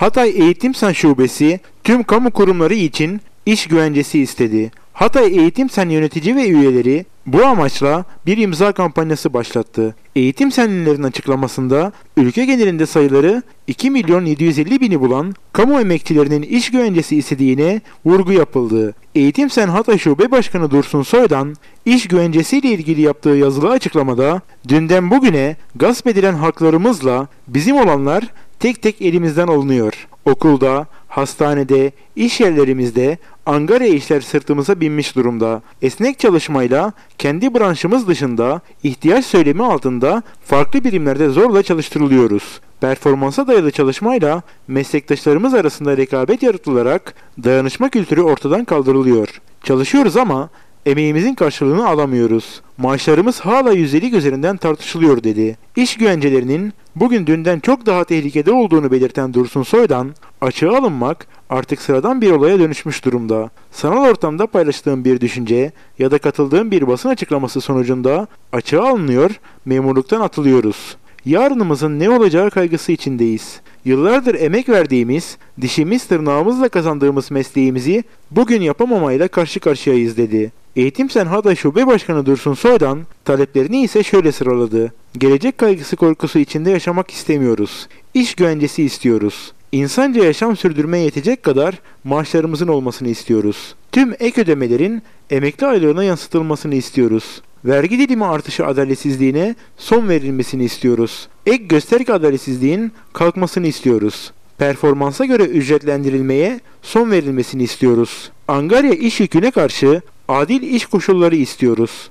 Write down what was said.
Hatay Eğitim Sen Şubesi tüm kamu kurumları için iş güvencesi istedi. Hatay Eğitim Sen yönetici ve üyeleri bu amaçla bir imza kampanyası başlattı. Eğitim Senlilerin açıklamasında ülke genelinde sayıları 2 milyon 750 bini bulan kamu emekçilerinin iş güvencesi istediğine vurgu yapıldı. Eğitim Sen Hatay Şube Başkanı Dursun Soydan iş güvencesiyle ilgili yaptığı yazılı açıklamada dünden bugüne gasp edilen haklarımızla bizim olanlar tek tek elimizden alınıyor. Okulda, hastanede, iş yerlerimizde angarya işler sırtımıza binmiş durumda. Esnek çalışmayla kendi branşımız dışında ihtiyaç söylemi altında farklı birimlerde zorla çalıştırılıyoruz. Performansa dayalı çalışmayla meslektaşlarımız arasında rekabet yaratılarak dayanışma kültürü ortadan kaldırılıyor. Çalışıyoruz ama emeğimizin karşılığını alamıyoruz. Maaşlarımız hala yüzdelik üzerinden tartışılıyor dedi. İş güvencelerinin bugün dünden çok daha tehlikede olduğunu belirten Dursun Soydan, açığa alınmak artık sıradan bir olaya dönüşmüş durumda. Sanal ortamda paylaştığım bir düşünce ya da katıldığım bir basın açıklaması sonucunda açığa alınıyor, memurluktan atılıyoruz. Yarınımızın ne olacağı kaygısı içindeyiz. Yıllardır emek verdiğimiz, dişimiz tırnağımızla kazandığımız mesleğimizi bugün yapamamayla karşı karşıyayız dedi. Eğitim Sen Hatay Şube Başkanı Dursun Soydan taleplerini ise şöyle sıraladı. Gelecek kaygısı korkusu içinde yaşamak istemiyoruz. İş güvencesi istiyoruz. İnsanca yaşam sürdürmeye yetecek kadar maaşlarımızın olmasını istiyoruz. Tüm ek ödemelerin emekli aylığına yansıtılmasını istiyoruz. Vergi dilimi artışı adaletsizliğine son verilmesini istiyoruz. Ek gösterge adaletsizliğin kalkmasını istiyoruz. Performansa göre ücretlendirilmeye son verilmesini istiyoruz. Angarya iş yüküne karşı adil iş koşulları istiyoruz.